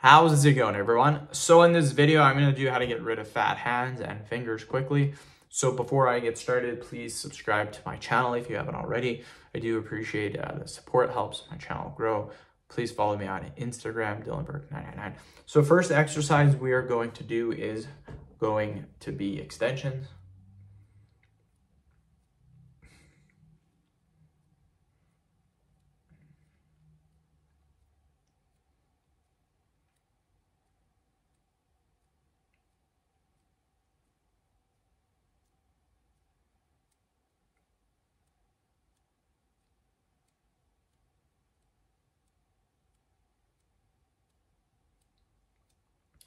How's it going everyone? So in this video, I'm gonna do how to get rid of fat hands and fingers quickly. So before I get started, please subscribe to my channel if you haven't already. I do appreciate uh, the support, helps my channel grow. Please follow me on Instagram, Dylanberg999. So first exercise we are going to do is going to be extensions.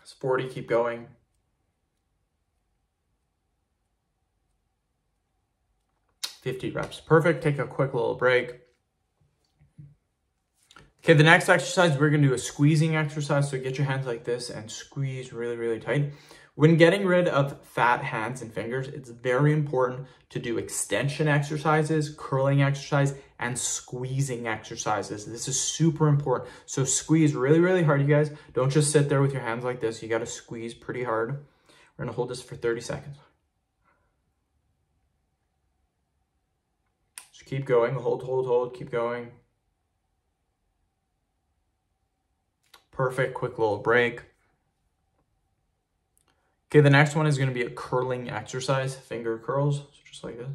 Sporty, keep going. Fifty reps, perfect. Take a quick little break. Okay, the next exercise, we're gonna do a squeezing exercise. So get your hands like this and squeeze really, really tight. When getting rid of fat hands and fingers, it's very important to do extension exercises, curling exercise, and squeezing exercises. This is super important. So squeeze really, really hard, you guys. Don't just sit there with your hands like this. You gotta squeeze pretty hard. We're gonna hold this for 30 seconds. Just keep going, hold, hold, hold, keep going. Perfect, quick little break. Okay, the next one is gonna be a curling exercise, finger curls, so just like this.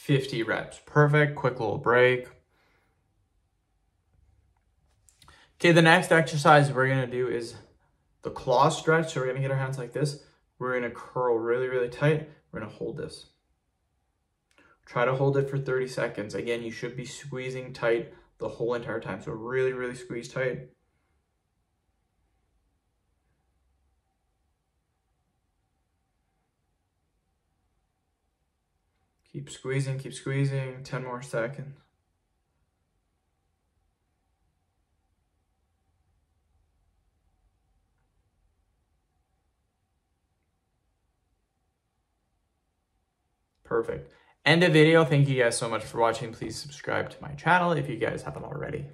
50 reps. Perfect. Quick little break. Okay, the next exercise we're to do is the claw stretch. So we're to get our hands like this. We're to curl really, really tight. We're to hold this. Try to hold it for 30 seconds. Again, you should be squeezing tight the whole entire time. So really, really squeeze tight. Keep squeezing, keep squeezing. 10 more seconds. Perfect. End of video. Thank you guys so much for watching. Please subscribe to my channel if you guys haven't already.